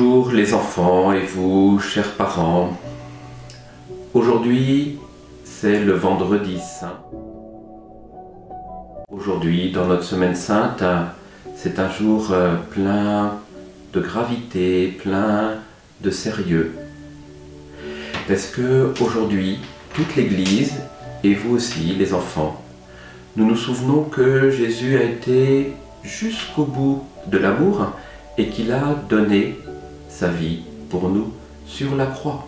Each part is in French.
Bonjour les enfants et vous, chers parents. Aujourd'hui, c'est le vendredi saint. Aujourd'hui, dans notre semaine sainte, c'est un jour euh, plein de gravité, plein de sérieux. Parce que aujourd'hui, toute l'Église, et vous aussi, les enfants, nous nous souvenons que Jésus a été jusqu'au bout de l'amour et qu'il a donné sa vie pour nous sur la croix.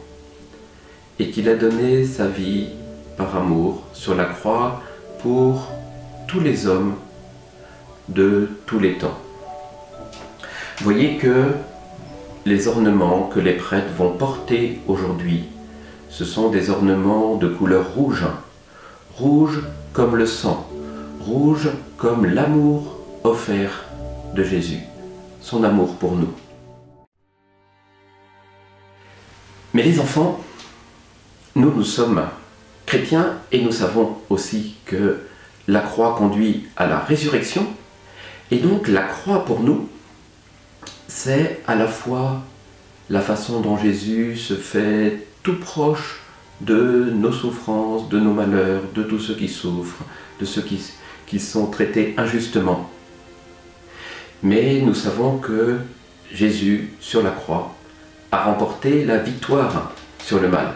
Et qu'il a donné sa vie par amour sur la croix pour tous les hommes de tous les temps. Voyez que les ornements que les prêtres vont porter aujourd'hui, ce sont des ornements de couleur rouge, rouge comme le sang, rouge comme l'amour offert de Jésus, son amour pour nous. Mais les enfants, nous, nous sommes chrétiens et nous savons aussi que la croix conduit à la résurrection. Et donc la croix pour nous, c'est à la fois la façon dont Jésus se fait tout proche de nos souffrances, de nos malheurs, de tous ceux qui souffrent, de ceux qui, qui sont traités injustement. Mais nous savons que Jésus, sur la croix, a remporté la victoire sur le mal.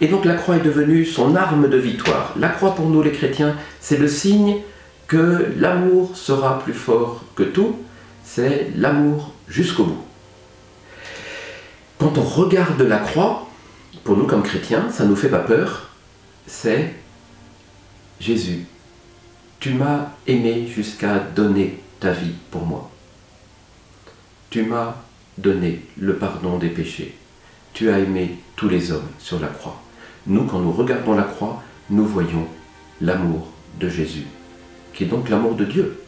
Et donc la croix est devenue son arme de victoire. La croix pour nous les chrétiens, c'est le signe que l'amour sera plus fort que tout, c'est l'amour jusqu'au bout. Quand on regarde la croix, pour nous comme chrétiens, ça ne nous fait pas peur, c'est Jésus, tu m'as aimé jusqu'à donner ta vie pour moi. Tu m'as donné le pardon des péchés. Tu as aimé tous les hommes sur la croix. Nous, quand nous regardons la croix, nous voyons l'amour de Jésus, qui est donc l'amour de Dieu,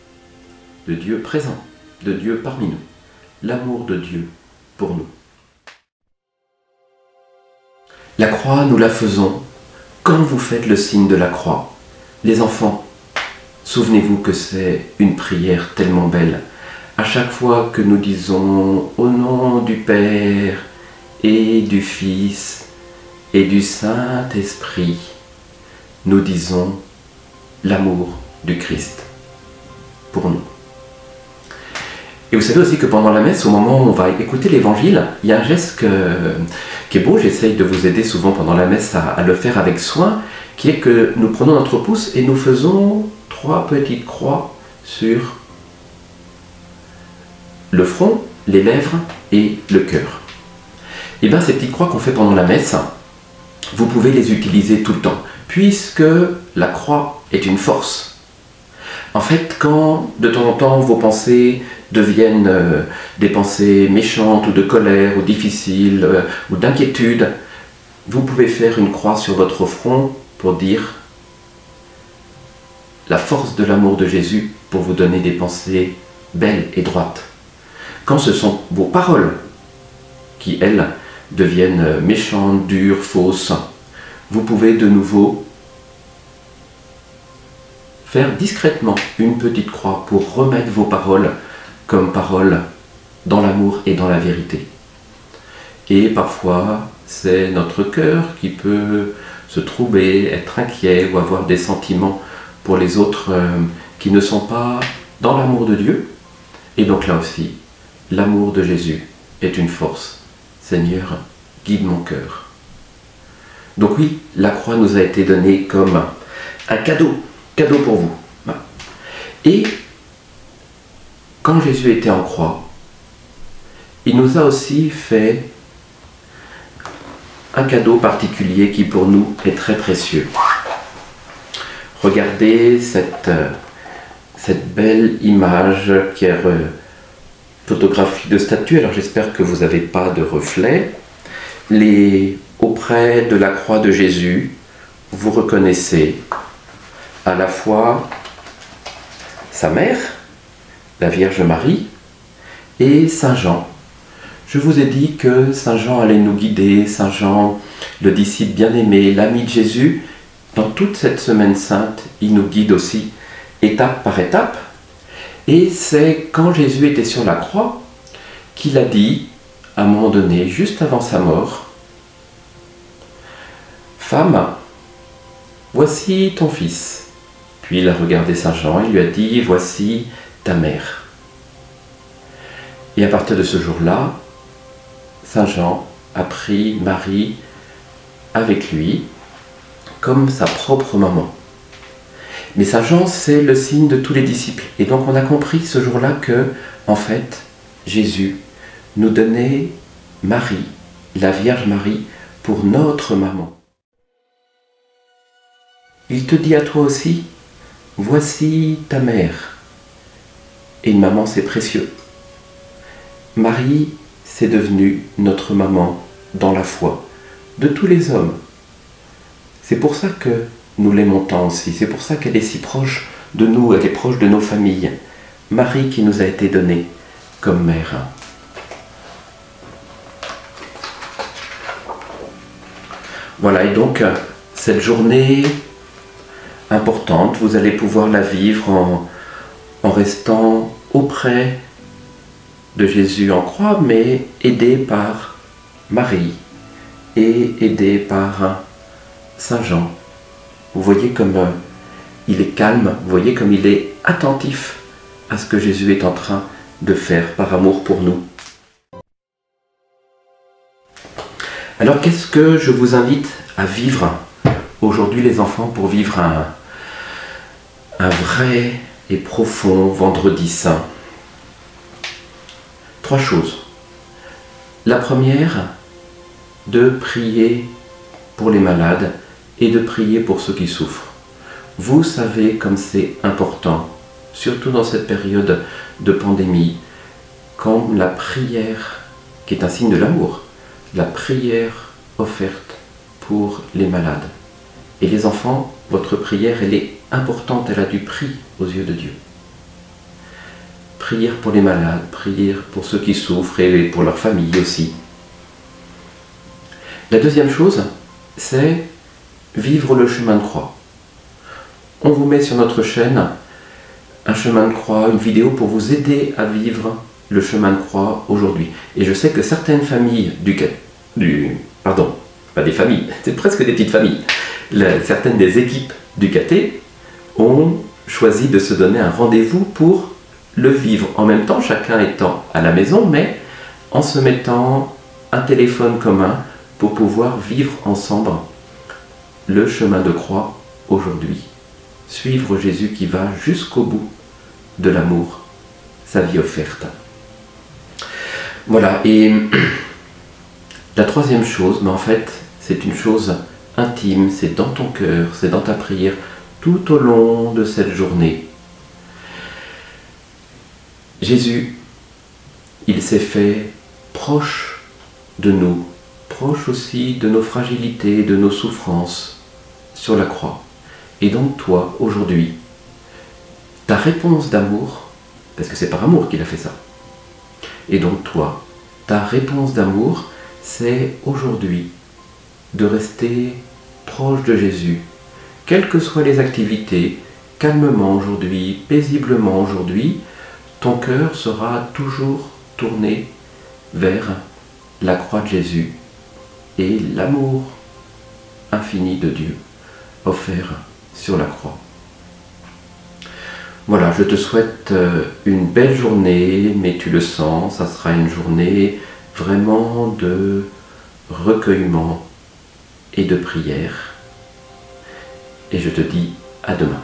de Dieu présent, de Dieu parmi nous, l'amour de Dieu pour nous. La croix, nous la faisons quand vous faites le signe de la croix. Les enfants, souvenez-vous que c'est une prière tellement belle à chaque fois que nous disons au nom du Père et du Fils et du Saint-Esprit, nous disons l'amour du Christ pour nous. Et vous savez aussi que pendant la messe, au moment où on va écouter l'évangile, il y a un geste qui est beau, j'essaye de vous aider souvent pendant la messe à, à, le faire avec soin, qui est que nous prenons notre pouce et nous faisons trois petites croix sur le front, les lèvres et le cœur. Et eh bien ces petites croix qu'on fait pendant la messe, vous pouvez les utiliser tout le temps, puisque la croix est une force. En fait, quand de temps en temps vos pensées deviennent euh, des pensées méchantes ou de colère ou difficiles euh, ou d'inquiétude, vous pouvez faire une croix sur votre front pour dire la force de l'amour de Jésus pour vous donner des pensées belles et droites quand ce sont vos paroles qui, elles, deviennent méchantes, dures, fausses, vous pouvez de nouveau faire discrètement une petite croix pour remettre vos paroles comme paroles dans l'amour et dans la vérité. Et parfois, c'est notre cœur qui peut se troubler, être inquiet ou avoir des sentiments pour les autres euh, qui ne sont pas dans l'amour de Dieu. Et donc là aussi, L'amour de Jésus est une force. Seigneur, guide mon cœur. Donc oui, la croix nous a été donnée comme un cadeau, cadeau pour vous. Et quand Jésus était en croix, il nous a aussi fait un cadeau particulier qui pour nous est très précieux. Regardez cette, cette belle image qui est photographie de statue, alors j'espère que vous n'avez pas de reflet. Les, auprès de la croix de Jésus, vous reconnaissez à la fois sa mère, la Vierge Marie, et Saint Jean. Je vous ai dit que Saint Jean allait nous guider, Saint Jean, le disciple bien-aimé, l'ami de Jésus, dans toute cette semaine sainte, il nous guide aussi, étape par étape, et c'est quand Jésus était sur la croix qu'il a dit à un moment donné, juste avant sa mort, Femme, voici ton fils. Puis il a regardé Saint Jean et lui a dit, voici ta mère. Et à partir de ce jour-là, Saint Jean a pris Marie avec lui comme sa propre maman. Mais Saint Jean, c'est le signe de tous les disciples. Et donc on a compris ce jour-là que, en fait, Jésus nous donnait Marie, la Vierge Marie, pour notre maman. Il te dit à toi aussi, voici ta mère. Et une maman, c'est précieux. Marie, c'est devenu notre maman dans la foi de tous les hommes. C'est pour ça que nous l'aimons tant aussi, c'est pour ça qu'elle est si proche de nous, elle est proche de nos familles. Marie qui nous a été donnée comme mère. Voilà, et donc cette journée importante. Vous allez pouvoir la vivre en, en restant auprès de Jésus en croix, mais aidé par Marie et aidé par Saint Jean. Vous voyez comme euh, il est calme, vous voyez comme il est attentif à ce que Jésus est en train de faire par amour pour nous. Alors qu'est-ce que je vous invite à vivre aujourd'hui les enfants pour vivre un, un vrai et profond vendredi saint? Trois choses. La première, de prier pour les malades et de prier pour ceux qui souffrent. Vous savez comme c'est important, surtout dans cette période de pandémie, quand la prière, qui est un signe de l'amour, la prière offerte pour les malades. Et les enfants, votre prière, elle est importante, elle a du prix aux yeux de Dieu. Prière pour les malades, prière pour ceux qui souffrent et pour leur famille aussi. La deuxième chose, c'est vivre le chemin de croix. On vous met sur notre chaîne un chemin de croix, une vidéo pour vous aider à vivre le chemin de croix aujourd'hui. Et je sais que certaines familles du, du pardon, pas des familles, c'est presque des petites familles, certaines des équipes du caté ont choisi de se donner un rendez-vous pour le vivre en même temps, chacun étant à la maison, mais en se mettant un téléphone commun pour pouvoir vivre ensemble le chemin de croix aujourd'hui. Suivre Jésus qui va jusqu'au bout de l'amour, sa vie offerte. Voilà, et la troisième chose, mais en fait, c'est une chose intime, c'est dans ton cœur, c'est dans ta prière, tout au long de cette journée. Jésus, il s'est fait proche de nous, proche aussi de nos fragilités, de nos souffrances sur la croix. Et donc toi, aujourd'hui, ta réponse d'amour, parce que c'est par amour qu'il a fait ça, et donc toi, ta réponse d'amour, c'est aujourd'hui de rester proche de Jésus, quelles que soient les activités, calmement aujourd'hui, paisiblement aujourd'hui, ton cœur sera toujours tourné vers la croix de Jésus et l'amour infini de Dieu offert sur la croix. Voilà, je te souhaite euh, une belle journée, mais tu le sens, ça sera une journée vraiment de recueillement et de prière. Et je te dis à demain.